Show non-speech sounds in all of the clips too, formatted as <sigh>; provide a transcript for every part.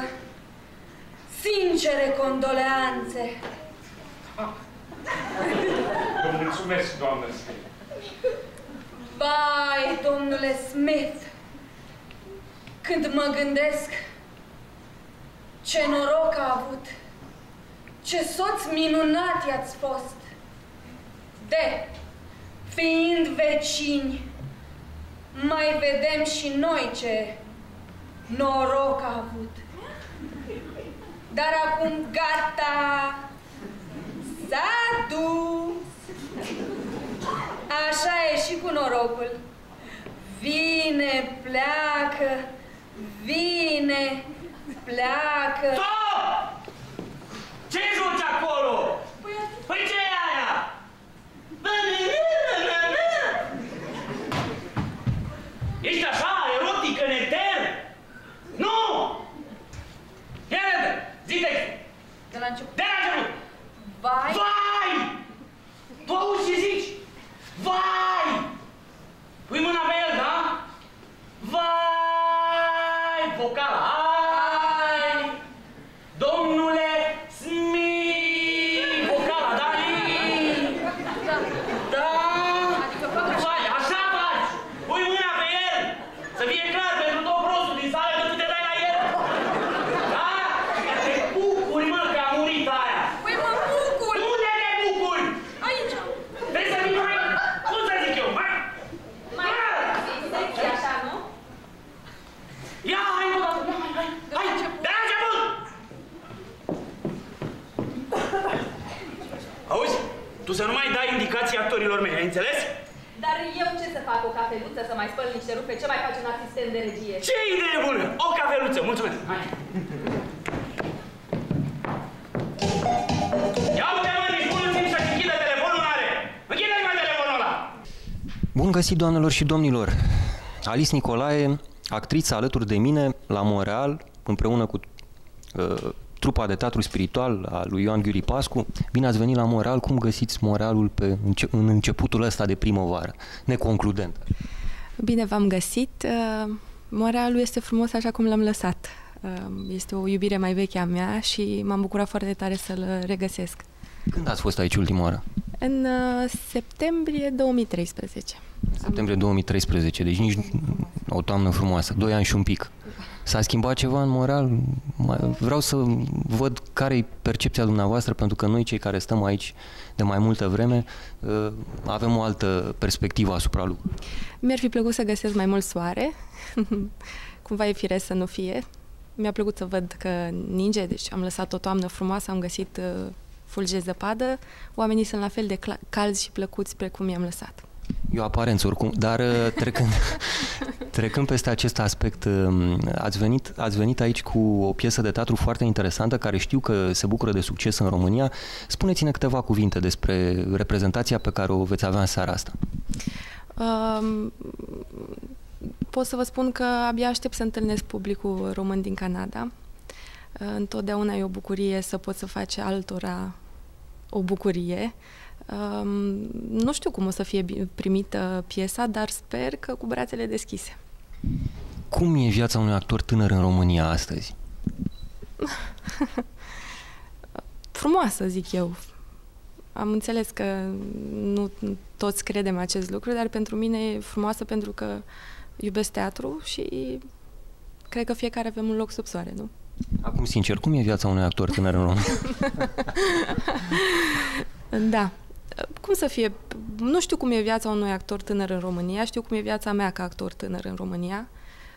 ajută, dar uh, sincere condoleanțe. Vă mulțumesc, doamnă Smith. Vai, domnule Smith, când mă gândesc ce noroc a avut, ce soț minunat i-ați fost. De, fiind vecini, mai vedem și noi ce noroc a avut. Dar acum gata, s-a dus. Așa e și cu norocul. Vine, pleacă, vine, pleacă. Stop! Ce joci acolo? Păi ce e aia? Ești așa, erotic, în etern? Nu! Ia repede, zi textul. De la început. De la început! Vai, Vai! Tu auzi ce zici? Vai! Pui mâna pe el, da? Vai! Vocala! Ai! Domnule Smith! Vocala, da? Da! Vai, așa faci! Pui mâna pe el! Să fie clar pentru tot prostul din sală că tu te dai la el! Da? Că te bucuri, mă, că a murit aia! păi mă bucur. Unde te bucuri? Aici. Trebuie să fii mai... Cum să zic eu? Mai... Mai sexy așa, nu? Ia, hai încă o dată! Ia, hai, hai! Hai! De la început! Auzi? Tu să nu mai dai indicații actorilor mei, ai înțeles? Dar eu ce să fac? O cafeluță, să mai spăl niște rufe? Ce mai face un asistent de regie? Ce idee bună! O cafeluță, mulțumesc! Hai! Ia uite mă, nici bunul timp să-și închidă telefonul n-are! Închide-mi mai telefonul ăla! Bun găsit, doamnelor și domnilor! Alice Nicolae, actriță alături de mine la Montreal, împreună cu uh, trupa de teatru spiritual a lui Ioan Ghiuri Pascu. Bine ați venit la Montreal. Cum găsiți Montrealul pe înce- în începutul ăsta de primăvară? Neconcludent. Bine v-am găsit. Uh, Montrealul este frumos așa cum l-am lăsat. Uh, Este o iubire mai veche a mea și m-am bucurat foarte tare să-l regăsesc. Când ați fost aici ultima oară? În uh, septembrie 2013. Septembrie 2013, deci nici o toamnă frumoasă, doi ani și un pic. S-a schimbat ceva în moral? Mai- Vreau să văd care e percepția dumneavoastră, pentru că noi, cei care stăm aici de mai multă vreme, uh, avem o altă perspectivă asupra lucrurilor. Mi-ar fi plăcut să găsesc mai mult soare. <laughs> Cumva e firesc să nu fie. Mi-a plăcut să văd că ninge, deci am lăsat o toamnă frumoasă, am găsit uh, fulgi de zăpadă. Oamenii sunt la fel de cla- calzi și plăcuți precum i-am lăsat. E o aparență oricum, dar uh, trecând, <laughs> trecând peste acest aspect, um, ați venit, ați venit aici cu o piesă de teatru foarte interesantă, care știu că se bucură de succes în România. Spuneți-ne câteva cuvinte despre reprezentația pe care o veți avea în seara asta. Um, pot să vă spun că abia aștept să întâlnesc publicul român din Canada. Uh, Întotdeauna e o bucurie să poți să faci altora o bucurie. Um, nu știu cum o să fie bi- primită piesa, dar sper că cu brațele deschise. Cum e viața unui actor tânăr în România astăzi? <laughs> Frumoasă, zic eu. Am înțeles că nu toți credem acest lucru, dar pentru mine e frumoasă pentru că iubesc teatru și cred că fiecare avem un loc sub soare, nu? Acum, sincer, cum e viața unui actor tânăr în România? <laughs> Da. Cum să fie? Nu știu cum e viața unui actor tânăr în România, știu cum e viața mea ca actor tânăr în România.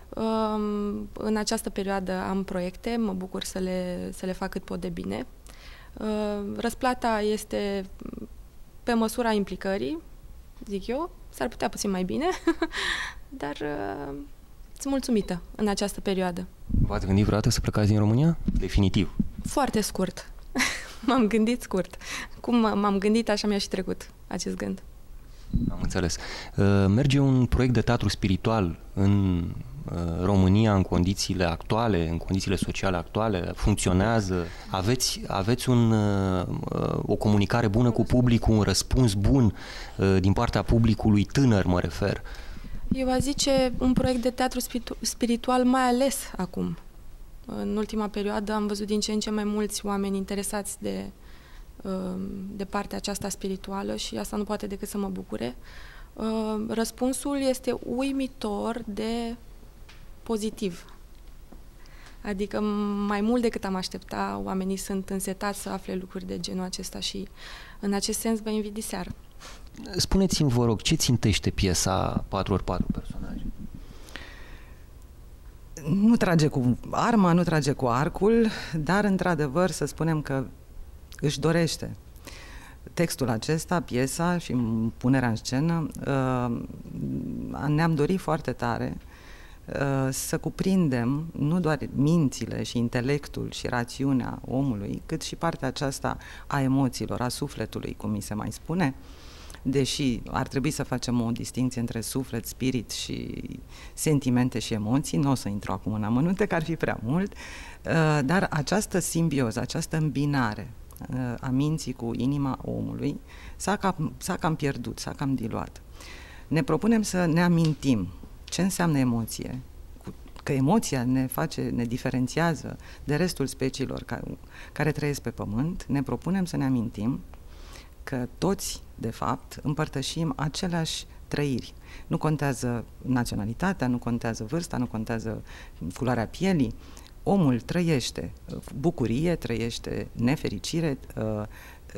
Um, În această perioadă am proiecte, mă bucur să le, să le fac cât pot de bine. Uh, Răsplata este pe măsura implicării, zic eu, s-ar putea puțin mai bine, <laughs> dar uh, sunt mulțumită în această perioadă. V-ați gândit vreodată să plecați din România? Definitiv. Foarte scurt. <laughs> m-am gândit scurt. Cum m-am gândit, așa mi-a și trecut acest gând. Am înțeles. Uh, Merge un proiect de teatru spiritual în uh, România în condițiile actuale, în condițiile sociale actuale, funcționează, aveți, aveți un, uh, uh, o comunicare bună cu publicul, un răspuns bun uh, din partea publicului tânăr, mă refer. Eu aș zice un proiect de teatru spiritu- spiritual, mai ales acum. În ultima perioadă am văzut din ce în ce mai mulți oameni interesați de, uh, de partea aceasta spirituală și asta nu poate decât să mă bucure. Uh, răspunsul este uimitor de pozitiv. Adică mai mult decât am aștepta, oamenii sunt însetați să afle lucruri de genul acesta și în acest sens vă invit diseară. Spuneți-mi, vă rog, ce țintește piesa 4x4 personaje? Nu trage cu arma, nu trage cu arcul, dar într-adevăr să spunem că își dorește textul acesta, piesa și punerea în scenă, uh, ne-am dorit foarte tare uh, să cuprindem nu doar mințile și intelectul și rațiunea omului, cât și partea aceasta a emoțiilor, a sufletului, cum mi se mai spune, deși ar trebui să facem o distinție între suflet, spirit și sentimente și emoții, nu o să intru acum în amănunte, că ar fi prea mult, uh, dar această simbioză, această îmbinare uh, a minții cu inima omului s-a cam, s-a cam pierdut, s-a cam diluat. Ne propunem să ne amintim ce înseamnă emoție, că emoția ne face, ne diferențiază de restul speciilor care, care trăiesc pe pământ, ne propunem să ne amintim că toți, de fapt, împărtășim aceleași trăiri. Nu contează naționalitatea, nu contează vârsta, nu contează culoarea pielii. Omul trăiește bucurie, trăiește nefericire, uh,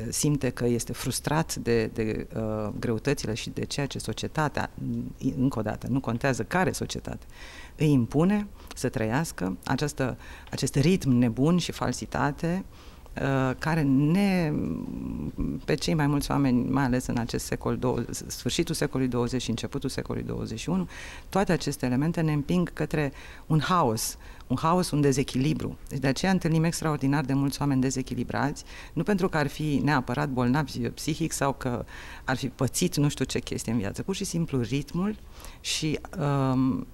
simte că este frustrat de, de uh, greutățile și de ceea ce societatea, încă o dată, nu contează care societate, îi impune să trăiască această, acest ritm nebun și falsitate Uh, care ne, pe cei mai mulți oameni, mai ales în acest secol, sfârșitul secolului 20 și începutul secolului 21, toate aceste elemente ne împing către un haos, un haos, un dezechilibru. Deci de aceea întâlnim extraordinar de mulți oameni dezechilibrați, nu pentru că ar fi neapărat bolnavi psihic sau că ar fi pățit nu știu ce chestie în viață, pur și simplu ritmul și um,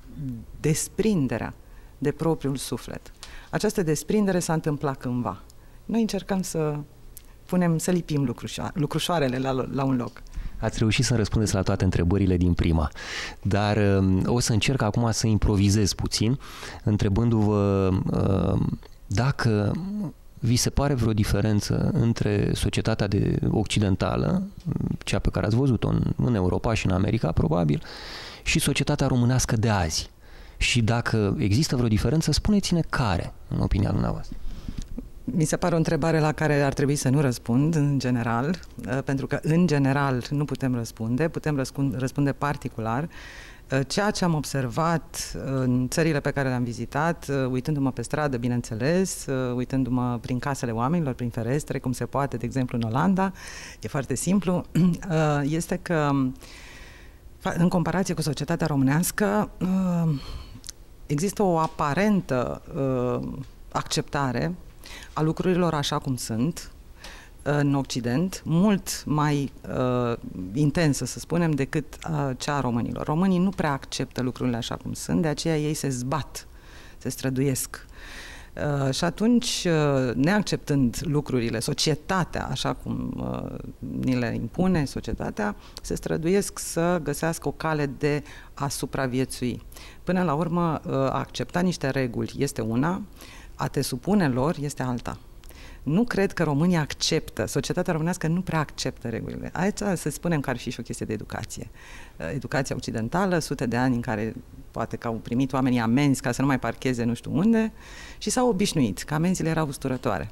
desprinderea de propriul suflet. Această desprindere s-a întâmplat cândva noi încercăm să punem, să lipim lucrușa, lucrușoarele la, la un loc. Ați reușit să răspundeți la toate întrebările din prima, dar um, o să încerc acum să improvizez puțin, întrebându-vă um, dacă vi se pare vreo diferență între societatea de occidentală, cea pe care ați văzut-o în, în Europa și în America, probabil, și societatea românească de azi? Și dacă există vreo diferență, spuneți-ne care, în opinia dumneavoastră. Mi se pare o întrebare la care ar trebui să nu răspund în general, uh, pentru că în general nu putem răspunde, putem răspunde, răspunde particular. Uh, ceea ce am observat în țările pe care le-am vizitat, uh, uitându-mă pe stradă, bineînțeles, uitându-mă prin casele oamenilor, prin ferestre, cum se poate, de exemplu, în Olanda, e foarte simplu, <clears throat> este că în comparație cu societatea românească, există o aparentă acceptare a lucrurilor așa cum sunt în Occident, mult mai uh, intensă, să spunem, decât uh, cea a românilor. Românii nu prea acceptă lucrurile așa cum sunt, de aceea ei se zbat, se străduiesc. Uh, și atunci, uh, neacceptând lucrurile, societatea, așa cum uh, ni le impune societatea, se străduiesc să găsească o cale de a supraviețui. Până la urmă, uh, a accepta niște reguli este una, a te supune lor este alta. Nu cred că România acceptă, societatea românească nu prea acceptă regulile. Aici să spunem că ar fi și o chestie de educație. Educația occidentală, sute de ani în care poate că au primit oamenii amenzi ca să nu mai parcheze nu știu unde și s-au obișnuit, că amenziile erau usturătoare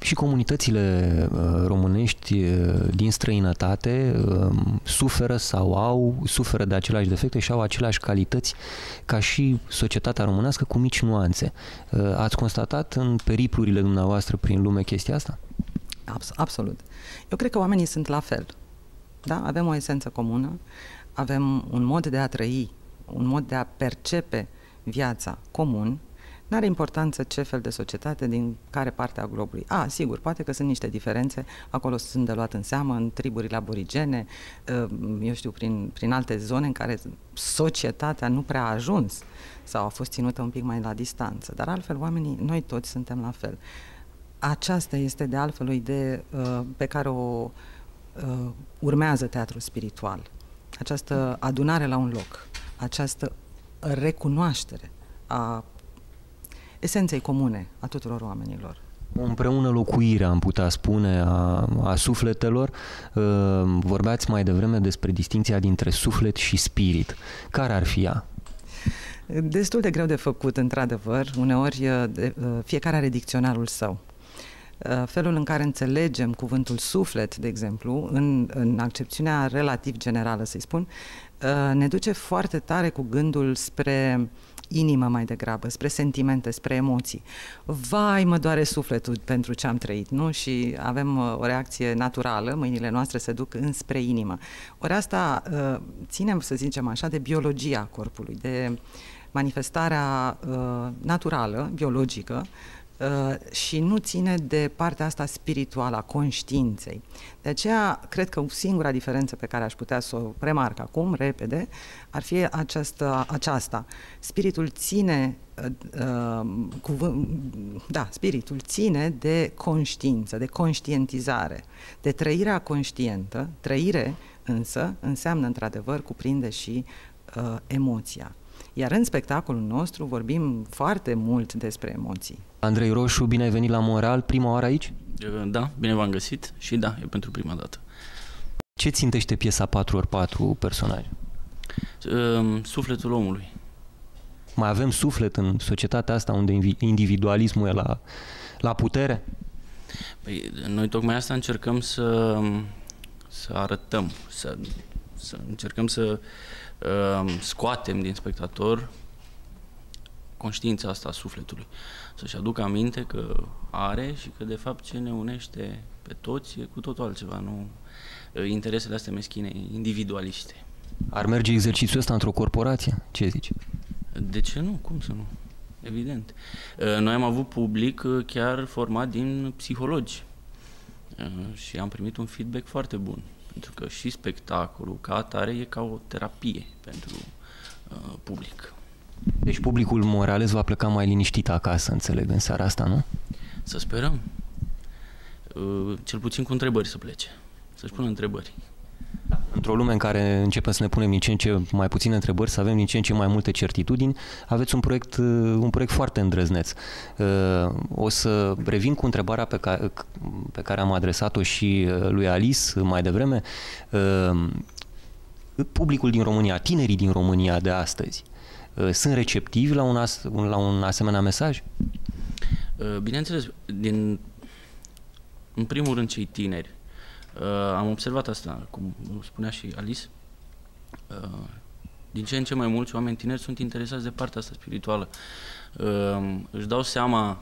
și comunitățile uh, românești uh, din străinătate um, suferă sau au, suferă de aceleași defecte și au aceleași calități ca și societatea românească cu mici nuanțe. Uh, ați constatat în periplurile dumneavoastră prin lume chestia asta? Abs- absolut. Eu cred că oamenii sunt la fel. Da? Avem o esență comună, avem un mod de a trăi, un mod de a percepe viața comun, nu are importanță ce fel de societate, din care parte a globului. A, sigur, poate că sunt niște diferențe, acolo sunt de luat în seamă, în triburile aborigene, ă, eu știu, prin, prin alte zone în care societatea nu prea a ajuns sau a fost ținută un pic mai la distanță. Dar altfel, oamenii, noi toți suntem la fel. Aceasta este de altfel o idee uh, pe care o uh, urmează teatrul spiritual. Această adunare la un loc, această recunoaștere a esenței comune a tuturor oamenilor. O împreună locuire, am putea spune, a, a sufletelor. Uh, vorbeați mai devreme despre distinția dintre suflet și spirit. Care ar fi ea? Destul de greu de făcut, într-adevăr. Uneori de, fiecare are dicționarul său. Felul în care înțelegem cuvântul suflet, de exemplu, în, în accepțiunea relativ generală, să-i spun, ne duce foarte tare cu gândul spre inimă mai degrabă, spre sentimente, spre emoții. Vai, mă doare sufletul pentru ce am trăit, nu? Și avem o reacție naturală, mâinile noastre se duc înspre inimă. Ori asta ținem, să zicem așa, de biologia corpului, de manifestarea uh, naturală, biologică, uh, și nu ține de partea asta spirituală a conștiinței. De aceea, cred că singura diferență pe care aș putea să o remarc acum, repede, ar fi această, aceasta. Spiritul ține uh, cuvânt, da, spiritul ține de conștiință, de conștientizare, de trăirea conștientă, trăire însă înseamnă într-adevăr, cuprinde și uh, emoția. Iar în spectacolul nostru vorbim foarte mult despre emoții. Andrei Roșu, bine ai venit la Moral, prima oară aici? Da, bine v-am găsit și da, e pentru prima dată. Ce țintește piesa 4x4 personaje? Sufletul omului. Mai avem suflet în societatea asta unde individualismul e la, la putere? Păi, noi tocmai asta încercăm să, să arătăm, să, să încercăm să uh, scoatem din spectator conștiința asta a sufletului. Să-și aducă aminte că are și că de fapt ce ne unește pe toți e cu totul altceva, nu uh, interesele astea meschine, individualiste. Ar merge exercițiul ăsta într-o corporație? Ce zici? De ce nu? Cum să nu? Evident. Uh, noi am avut public uh, chiar format din psihologi și am primit un feedback foarte bun. Pentru că și spectacolul ca atare e ca o terapie pentru uh, public. Deci publicul morales va pleca mai liniștit acasă, înțeleg, în seara asta, nu? Să sperăm. Uh, cel puțin cu întrebări să plece. Să-și pună întrebări. Într-o lume în care începem să ne punem din ce în ce mai puține întrebări, să avem din ce în ce mai multe certitudini, aveți un proiect, uh, un proiect foarte îndrăzneț. Uh, o să revin cu întrebarea pe care, pe care am adresat-o și uh, lui Alice mai devreme. Publicul din România, tinerii din România de astăzi, sunt receptivi la un, as, la un asemenea mesaj? Bineînțeles, din, în primul rând cei tineri Uh, am observat asta, cum spunea și Alice. Uh, din ce în ce mai mulți oameni tineri sunt interesați de partea asta spirituală. Uh, își dau seama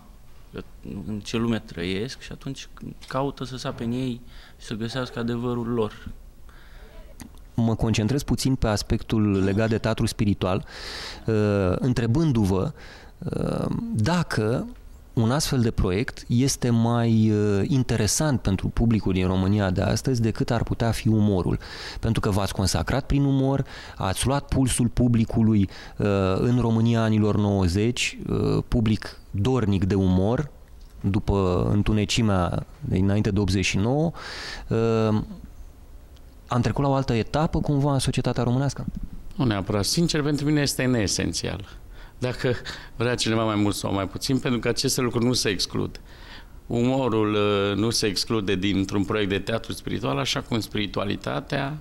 în ce lume trăiesc și atunci caută să sape în ei și să găsească adevărul lor. Mă concentrez puțin pe aspectul legat de teatru spiritual, uh, întrebându-vă uh, dacă un astfel de proiect este mai uh, interesant pentru publicul din România de astăzi decât ar putea fi umorul. Pentru că v-ați consacrat prin umor, ați luat pulsul publicului uh, în România anilor 90, uh, public dornic de umor, după întunecimea de înainte de 89, am trecut la o altă etapă cumva în societatea românească? Nu neapărat. Sincer, pentru mine este neesențial dacă vrea cineva mai mult sau mai puțin, pentru că aceste lucruri nu se exclud. Umorul uh, nu se exclude dintr-un proiect de teatru spiritual, așa cum spiritualitatea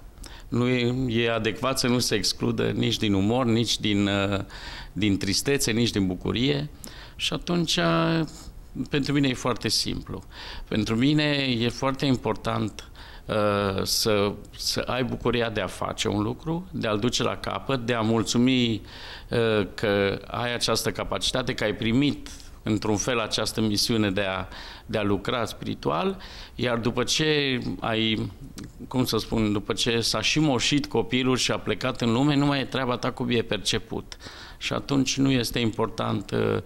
nu e, e adecvat să nu se excludă nici din umor, nici din, uh, din tristețe, nici din bucurie. Și atunci, uh, pentru mine e foarte simplu. Pentru mine e foarte important Uh, să, să ai bucuria de a face un lucru, de a-l duce la capăt, de a mulțumi uh, că ai această capacitate, că ai primit într-un fel această misiune de a, de a lucra spiritual, iar după ce ai, cum să spun, după ce s-a și moșit copilul și a plecat în lume, nu mai e treaba ta cum e perceput. Și atunci nu este important uh,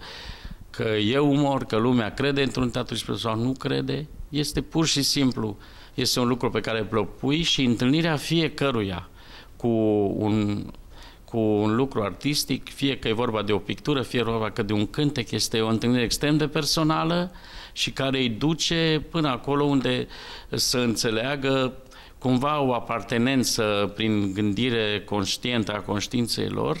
că e umor, că lumea crede într-un teatru spiritual sau nu crede, este pur și simplu este un lucru pe care îl propui și întâlnirea fiecăruia cu un, cu un lucru artistic, fie că e vorba de o pictură, fie vorba că de un cântec, este o întâlnire extrem de personală și care îi duce până acolo unde să înțeleagă cumva o apartenență prin gândire conștientă a conștiinței lor,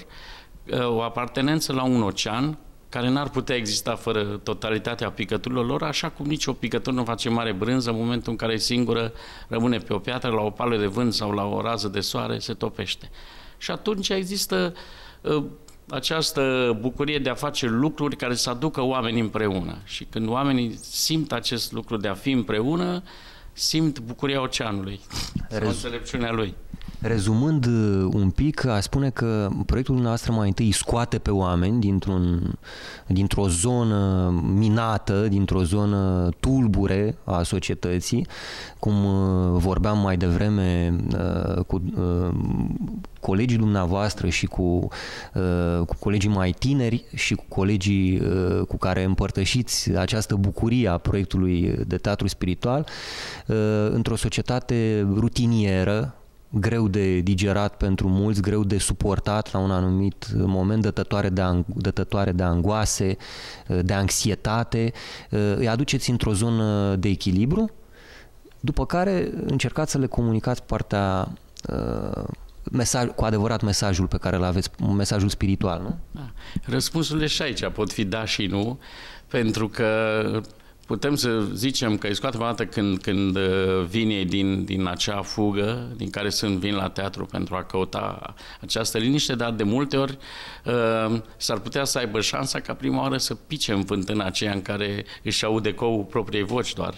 o apartenență la un ocean care n-ar putea exista fără totalitatea picăturilor lor, așa cum nici o picătură nu face mare brânză în momentul în care singură rămâne pe o piatră, la o pală de vânt sau la o rază de soare, se topește. Și atunci există uh, această bucurie de a face lucruri care să aducă oamenii împreună. Și când oamenii simt acest lucru de a fi împreună, simt bucuria oceanului, Rez... înțelepciunea lui. Rezumând uh, un pic, aș spune că proiectul dumneavoastră mai întâi scoate pe oameni dintr-un, dintr-o zonă minată, dintr-o zonă tulbure a societății, cum uh, vorbeam mai devreme uh, cu colegii dumneavoastră și cu, cu colegii mai tineri și cu colegii cu care împărtășiți această bucurie a proiectului de teatru spiritual, într-o societate rutinieră, greu de digerat pentru mulți, greu de suportat la un anumit moment, dătătoare de, dătătoare de angoase, de anxietate, îi aduceți într-o zonă de echilibru, după care încercați să le comunicați partea mesaj, cu adevărat mesajul pe care îl aveți, mesajul spiritual, nu? Da. Răspunsurile și aici pot fi da și nu, pentru că putem să zicem că îi scoatem o dată când, când uh, vin ei din, din acea fugă, din care sunt vin la teatru pentru a căuta această liniște, dar de multe ori uh, s-ar putea să aibă șansa ca prima oară să pice în fântâna aceea în care își aude cou propriei voci doar,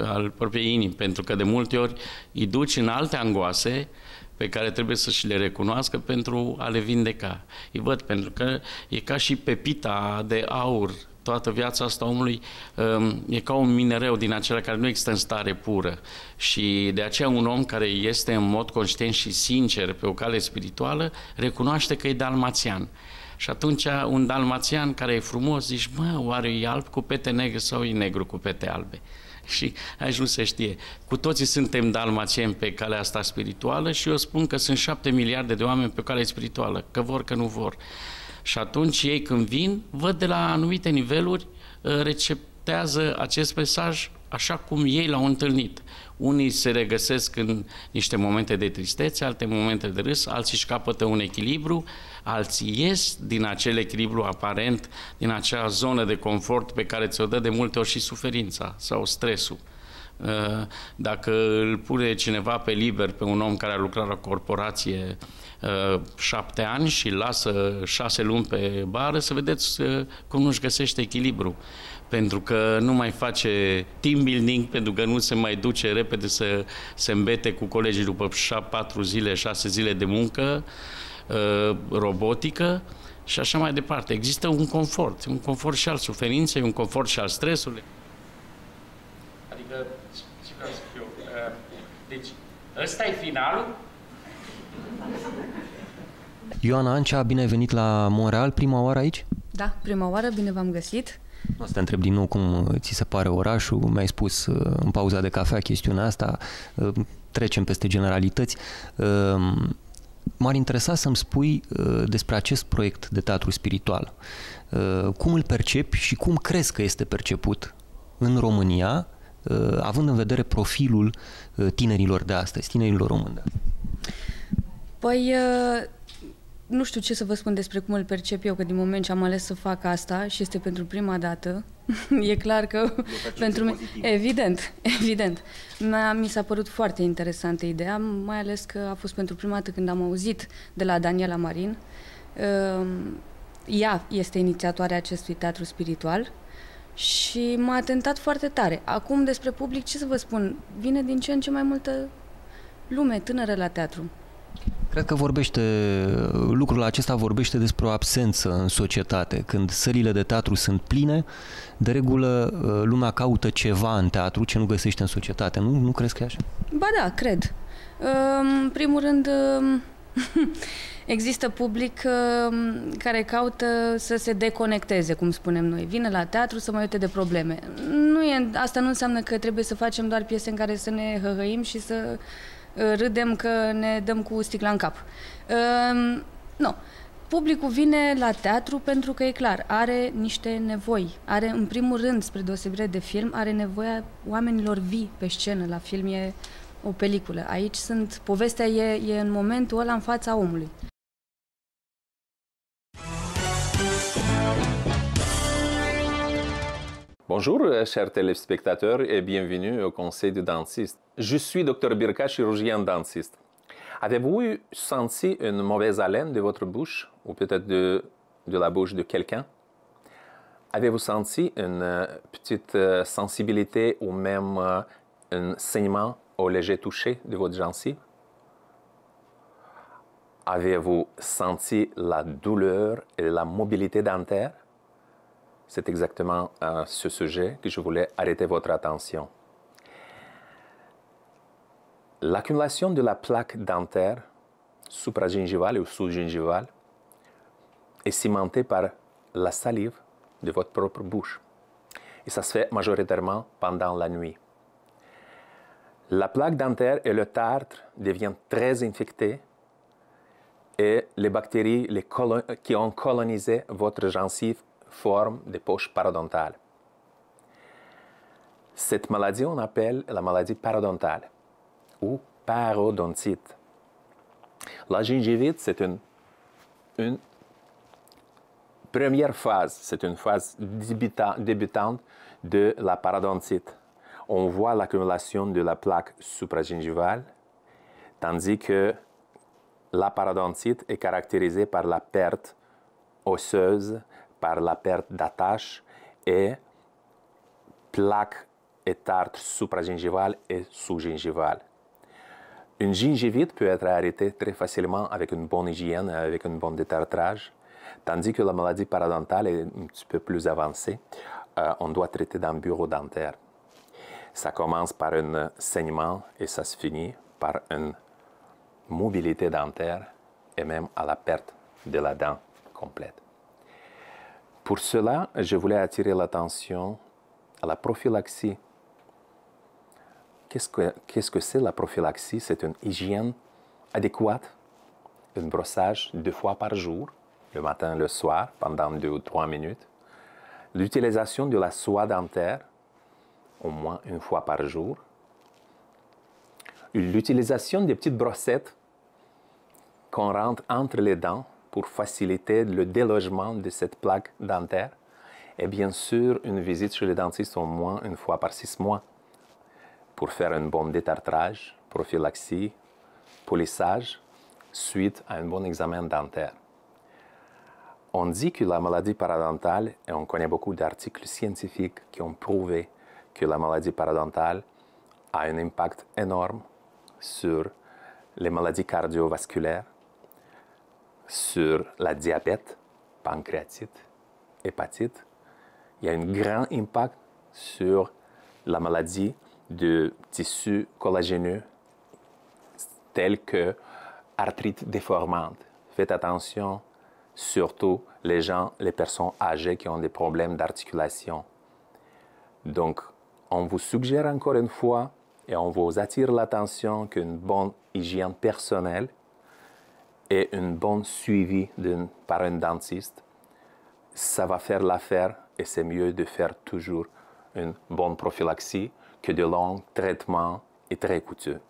al propriei inimi, pentru că de multe ori îi duci în alte angoase pe care trebuie să și le recunoască pentru a le vindeca. Îi văd, pentru că e ca și pepita de aur toată viața asta omului um, e ca un minereu din acela care nu există în stare pură. Și de aceea un om care este în mod conștient și sincer pe o cale spirituală recunoaște că e dalmațian. Și atunci un dalmațian care e frumos, zici, mă, oare e alb cu pete negre sau e negru cu pete albe? <laughs> Și aici nu se știe. Cu toții suntem dalmațieni pe calea asta spirituală și eu spun că sunt șapte miliarde de oameni pe calea spirituală, că vor, că nu vor. Și atunci ei când vin, văd de la anumite niveluri, uh, receptează acest mesaj așa cum ei l-au întâlnit. Unii se regăsesc în niște momente de tristețe, alte momente de râs, alții își capătă un echilibru, alții ies din acel echilibru aparent, din acea zonă de confort pe care ți-o dă de multe ori și suferința sau stresul. Uh, dacă îl pune cineva pe liber, pe un om care a lucrat la corporație Uh, șapte ani și lasă șase luni pe bară, să vedeți uh, cum nu-și găsește echilibru. Pentru că nu mai face team building, pentru că nu se mai duce repede să se îmbete cu colegii după patru zile, șase zile de muncă uh, robotică și așa mai departe. Există un confort, un confort și al suferinței, un confort și al stresului. Adică, ce vreau să fiu? Deci, ăsta e finalul Ioana Ancea, bine ai venit la Montreal, prima oară aici? Da, prima oară, bine v-am găsit. O să te întreb din nou cum ți se pare orașul, mi-ai spus uh, în pauza de cafea chestiunea asta, uh, trecem peste generalități. Uh, m-ar interesa să-mi spui despre acest proiect de teatru spiritual. Cum îl percepi și cum crezi că este perceput în România, având în vedere profilul tinerilor de astăzi, tinerilor români de astăzi? Păi, uh, nu știu ce să vă spun despre cum îl percep eu, că din moment ce am ales să fac asta și este pentru prima dată, <laughs> e clar că <laughs> pentru mine... Evident, <laughs> evident. Mi s-a părut foarte interesantă ideea, mai ales că a fost pentru prima dată când am auzit de la Daniela Marin. Uh, ea este inițiatoarea acestui teatru spiritual și m-a atentat foarte tare. Acum, despre public, ce să vă spun? Vine din ce în ce mai multă lume tânără la teatru. Cred că vorbește, lucrul acesta vorbește despre o absență în societate. Când sălile de teatru sunt pline, de regulă lumea caută ceva în teatru ce nu găsește în societate. Nu, nu crezi că e așa? Ba da, cred. În primul rând, <laughs> există public care caută să se deconecteze, cum spunem noi. Vine la teatru să mai uite de probleme. Nu e, asta nu înseamnă că trebuie să facem doar piese în care să ne hăhăim și să râdem că ne dăm cu sticla în cap. Uh, nu. Publicul vine la teatru pentru că e clar, are niște nevoi. Are, în primul rând, spre deosebire de film, are nevoia oamenilor vii pe scenă. La film e e, e. Bonjour, chers téléspectateurs, et bienvenue au Conseil du dentiste. Je suis Dr Birka, chirurgien dentiste. Avez-vous senti une mauvaise haleine de votre bouche ou peut-être de, de la bouche de quelqu'un? Avez-vous senti une euh, petite euh, sensibilité ou même euh, un saignement? Au léger toucher de votre gencive? Avez-vous senti la douleur et la mobilité dentaire? C'est exactement à ce sujet que je voulais arrêter votre attention. L'accumulation de la plaque dentaire supragingivale ou sous-gingivale est cimentée par la salive de votre propre bouche. Et ça se fait majoritairement pendant la nuit. La plaque dentaire et le tartre deviennent très infectés et les bactéries les qui ont colonisé votre gencive forment des poches parodontales. Cette maladie, on appelle la maladie parodontale ou parodontite. La gingivite, c'est une, première phase, c'est une phase débuta- débutante de la parodontite. On voit l'accumulation de la plaque supragingivale, tandis que la parodontite est caractérisée par la perte osseuse, par la perte d'attache et plaque et tartre supragingivale et sous-gingivale. Une gingivite peut être arrêtée très facilement avec une bonne hygiène, avec un bon détartrage, tandis que la maladie parodontale est un petit peu plus avancée. Euh, on doit traiter dans le bureau dentaire. Ça commence par un saignement et ça se finit par une mobilité dentaire et même à la perte de la dent complète. Pour cela, je voulais attirer l'attention à la prophylaxie. Qu'est-ce que c'est la prophylaxie? C'est une hygiène adéquate, un brossage deux fois par jour, le matin et le soir, pendant deux ou trois minutes. L'utilisation de la soie dentaire, au moins une fois par jour. L'utilisation des petites brossettes qu'on rentre entre les dents pour faciliter le délogement de cette plaque dentaire. Et bien sûr, une visite chez le dentiste au moins une fois par six mois pour faire un bon détartrage, prophylaxie, polissage, suite à un bon examen dentaire. On dit que la maladie parodontale, et on connaît beaucoup d'articles scientifiques qui ont prouvé que la maladie parodontale a un impact énorme sur les maladies cardiovasculaires, sur la diabète, pancréatite, hépatite. Il y a un grand impact sur la maladie de tissus collagéneux tels que arthrite déformante. Faites attention, surtout les gens, les personnes âgées qui ont des problèmes d'articulation. Donc, on vous suggère encore une fois et on vous attire l'attention qu'une bonne hygiène personnelle et un bon suivi par un dentiste, ça va faire l'affaire et c'est mieux de faire toujours une bonne prophylaxie que de longs traitements et très coûteux.